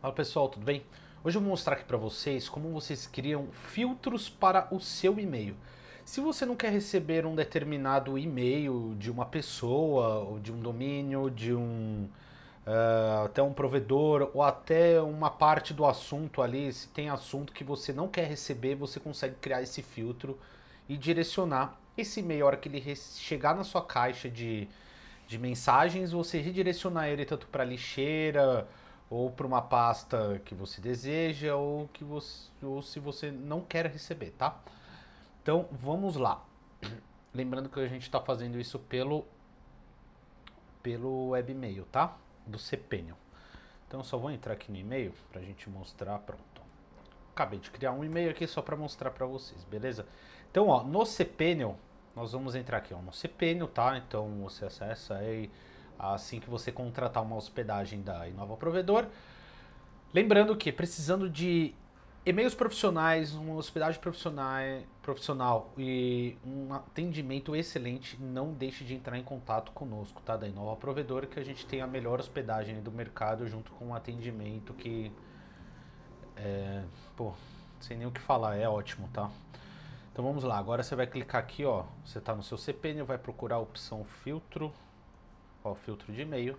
Fala pessoal, tudo bem? Hoje eu vou mostrar aqui para vocês como vocês criam filtros para o seu e-mail. Se você não quer receber um determinado e-mail de uma pessoa, ou de um domínio, de um uh, até um provedor, ou até uma parte do assunto ali, se tem assunto que você não quer receber, você consegue criar esse filtro e direcionar esse e-mail, a hora que ele chegar na sua caixa de, de mensagens, você redirecionar ele tanto para lixeira, ou para uma pasta que você deseja ou que você ou se você não quer receber, tá? Então vamos lá. Lembrando que a gente está fazendo isso pelo pelo webmail, tá? Do cPanel. Então só vou entrar aqui no e-mail para a gente mostrar, pronto. Acabei de criar um e-mail aqui só para mostrar para vocês, beleza? Então, ó, no cPanel, nós vamos entrar aqui, ó, no cPanel, tá? Então você acessa aí assim que você contratar uma hospedagem da Inova Provedor. Lembrando que precisando de e-mails profissionais, uma hospedagem profissional, profissional e um atendimento excelente, não deixe de entrar em contato conosco, tá? Da Inova Provedor, que a gente tem a melhor hospedagem do mercado junto com um atendimento que é, pô, sem nem o que falar, é ótimo, tá? Então vamos lá, agora você vai clicar aqui, ó, você está no seu CPN, vai procurar a opção filtro, ó, filtro de e-mail,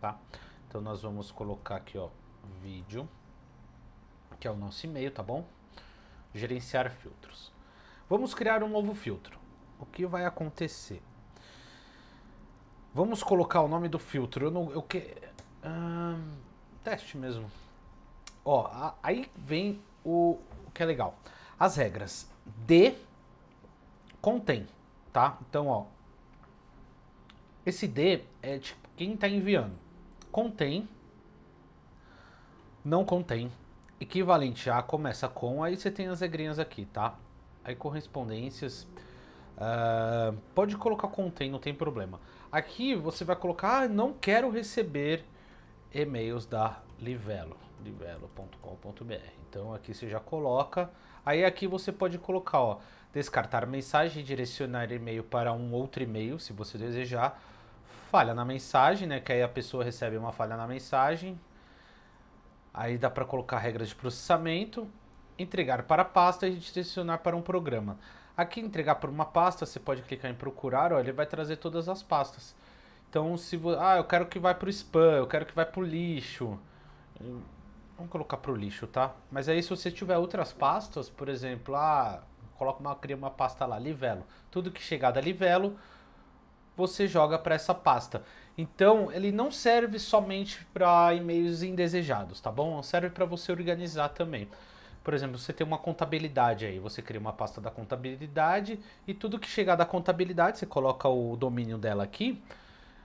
tá? Então nós vamos colocar aqui, ó, vídeo, que é o nosso e-mail, tá bom? Gerenciar filtros. Vamos criar um novo filtro. O que vai acontecer? Vamos colocar o nome do filtro. Eu não, eu que, hum, teste mesmo. Ó, a, aí vem o, o que é legal. As regras de contém, tá? Então, ó, esse D é tipo quem está enviando. Contém, não contém, equivalente a começa com, aí você tem as regrinhas aqui, tá? Aí correspondências, uh, pode colocar contém, não tem problema. Aqui você vai colocar, ah, não quero receber e-mails da Livelo, livelo.com.br. Então aqui você já coloca, aí aqui você pode colocar, ó, descartar mensagem e direcionar e-mail para um outro e-mail, se você desejar falha na mensagem, né? Que aí a pessoa recebe uma falha na mensagem. Aí dá para colocar regras de processamento, entregar para a pasta e direcionar para um programa. Aqui entregar para uma pasta, você pode clicar em procurar, ó, ele vai trazer todas as pastas. Então, se você, ah, eu quero que vá para o spam, eu quero que vá para o lixo. Vamos colocar para o lixo, tá? Mas aí se você tiver outras pastas, por exemplo, ah, coloca uma, cria uma pasta lá, Livelo. Tudo que chegar da Livelo, você joga para essa pasta. Então, ele não serve somente para e-mails indesejados, tá bom? Serve para você organizar também. Por exemplo, você tem uma contabilidade aí, você cria uma pasta da contabilidade e tudo que chegar da contabilidade, você coloca o domínio dela aqui,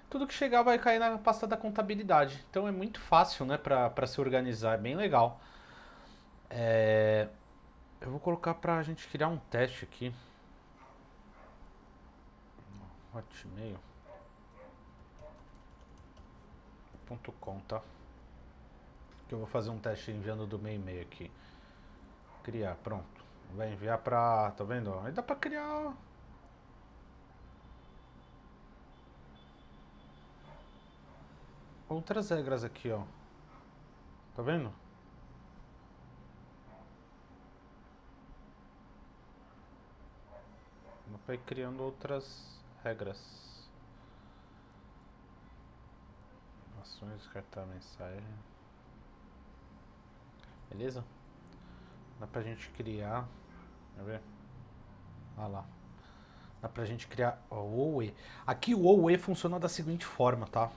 tudo que chegar vai cair na pasta da contabilidade. Então é muito fácil, né, para se organizar, é bem legal. É... Eu vou colocar para a gente criar um teste aqui hotmail.com, tá? Que eu vou fazer um teste enviando do meu e-mail aqui. Criar, pronto. Vai enviar pra. Tá vendo? Aí dá pra criar. Outras regras aqui, ó. Tá vendo? Vai criando outras Regras. Ações, descartar mensagem. Beleza? Dá pra gente criar. Quer ver? Olha lá. Dá pra gente criar o OE. Aqui o OE funciona da seguinte forma, tá?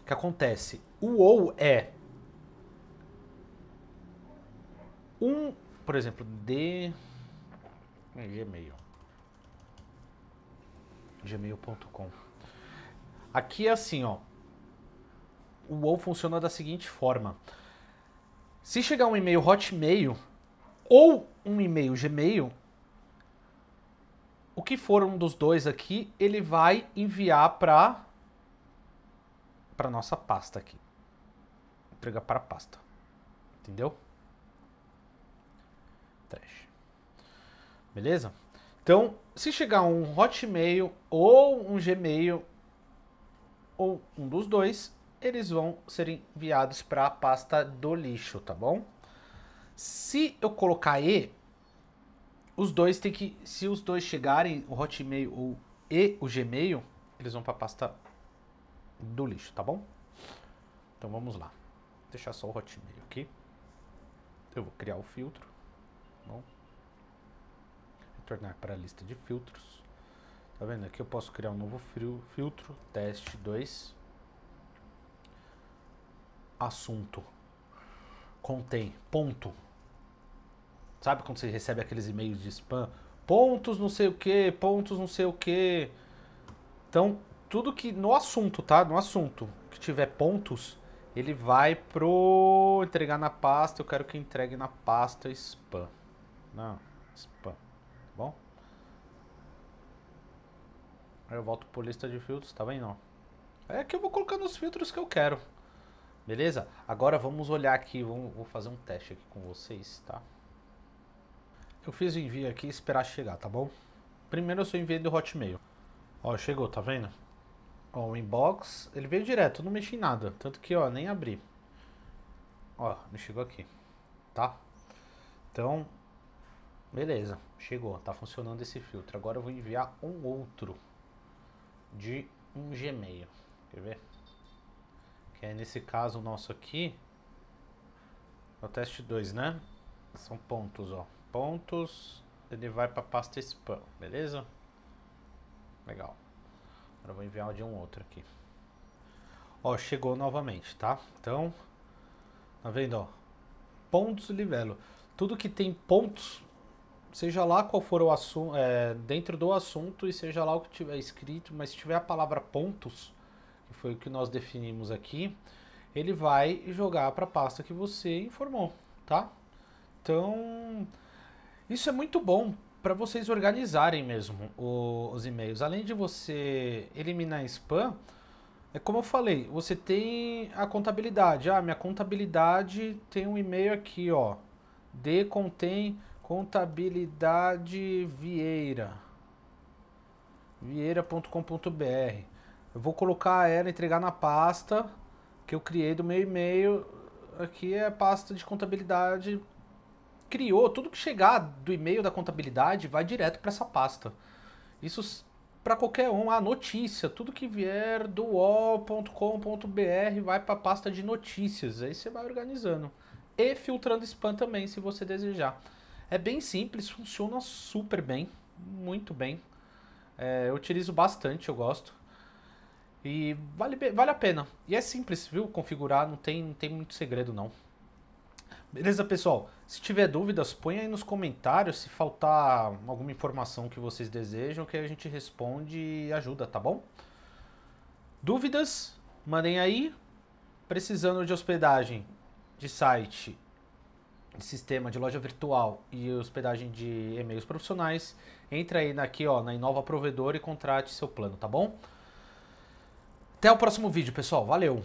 O que acontece? O OU é um, por exemplo, de Gmail gmail.com. Aqui é assim, ó. O WoW funciona da seguinte forma. Se chegar um e-mail Hotmail ou um e-mail Gmail, o que for um dos dois aqui, ele vai enviar para para nossa pasta aqui. Entregar para a pasta. Entendeu? Trash. Beleza? Então, se chegar um Hotmail ou um Gmail ou um dos dois, eles vão ser enviados para a pasta do lixo, tá bom? Se eu colocar E, os dois tem que, se os dois chegarem, o Hotmail ou e o Gmail, eles vão para a pasta do lixo, tá bom? Então vamos lá. Vou deixar só o Hotmail aqui. Eu vou criar o filtro. Tá bom? Retornar para a lista de filtros. Tá vendo? Aqui eu posso criar um novo filtro, teste 2. Assunto. Contém ponto. Sabe quando você recebe aqueles e-mails de spam? Pontos não sei o que, pontos não sei o que. Então, tudo que no assunto, tá? No assunto que tiver pontos, ele vai pro entregar na pasta. Eu quero que entregue na pasta spam. Não, spam. Bom? Aí eu volto por lista de filtros, tá vendo? É que eu vou colocando os filtros que eu quero. Beleza? Agora vamos olhar aqui, vamos, vou fazer um teste aqui com vocês, tá? Eu fiz o envio aqui e esperar chegar, tá bom? Primeiro eu sou enviei do Hotmail. Ó, chegou, tá vendo? Ó, o inbox, ele veio direto, não mexi em nada. Tanto que, ó, nem abri. Ó, me chegou aqui. Tá? Então, beleza. Chegou, tá funcionando esse filtro. Agora eu vou enviar um outro de um Gmail. Quer ver? Que é nesse caso nosso aqui. É o teste 2, né? São pontos, ó. Pontos. Ele vai para pasta spam, beleza? Legal. Agora eu vou enviar de um outro aqui. Ó, chegou novamente, tá? Então, tá vendo, ó? Pontos livelo. Tudo que tem pontos, seja lá qual for o assunto, é, dentro do assunto e seja lá o que tiver escrito, mas se tiver a palavra pontos, que foi o que nós definimos aqui, ele vai jogar para a pasta que você informou, tá? Então, isso é muito bom para vocês organizarem mesmo os e-mails. Além de você eliminar spam, é como eu falei, você tem a contabilidade. Ah, minha contabilidade tem um e-mail aqui, ó. D contém contabilidade Vieira. Vieira.com.br. Eu vou colocar ela, entregar na pasta que eu criei do meu e-mail. Aqui é a pasta de contabilidade criou, tudo que chegar do e-mail da contabilidade vai direto para essa pasta. Isso para qualquer um, a notícia, tudo que vier do uol.com.br vai para a pasta de notícias. Aí você vai organizando e filtrando spam também, se você desejar. É bem simples, funciona super bem, muito bem. É, eu utilizo bastante, eu gosto. E vale, vale a pena. E é simples, viu? Configurar, não tem, não tem muito segredo não. Beleza, pessoal? Se tiver dúvidas, põe aí nos comentários se faltar alguma informação que vocês desejam, que a gente responde e ajuda, tá bom? Dúvidas? Mandem aí. Precisando de hospedagem de site, sistema de loja virtual e hospedagem de e-mails profissionais, entra aí aqui ó, na Inova Provedor e contrate seu plano, tá bom? Até o próximo vídeo, pessoal. Valeu!